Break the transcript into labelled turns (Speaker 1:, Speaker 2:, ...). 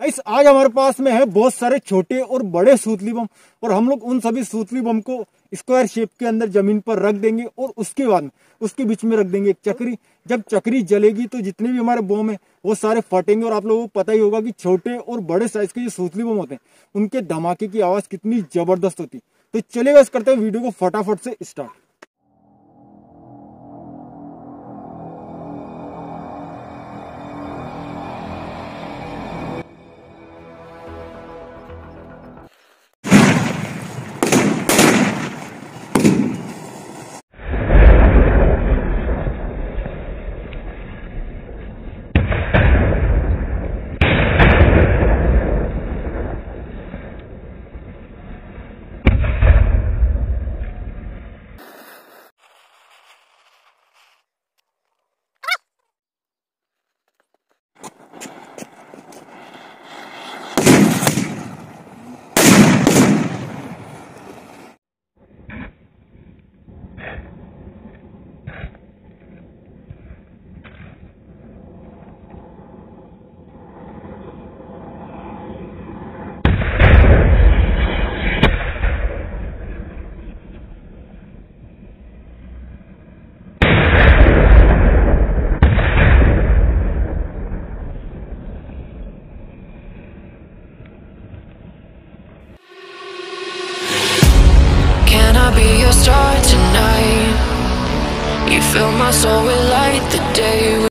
Speaker 1: Guys आज हमारे पास में है बहुत सारे छोटे और बड़े सूतली बम, और हम लोग उन सभी सूतली बम को स्क्वायर शेप के अंदर ज़मीन पर रख देंगे और उसके बाद, उसके बीच में रख देंगे एक चक्री। जब चक्री जलेगी तो जितने भी हमारे बम है, वो सारे फटेंगे और आप लोगों को पता ही होगा कि छोटे और बड़े साइज़ के जो सूतली बम होते हैं, उनके धमाके की आवाज़ कितनी ज़बरदस्त होती। तो चलेगा इस करते हैं वीडियो को फटाफट से start
Speaker 2: star tonight? You fill my soul with light the day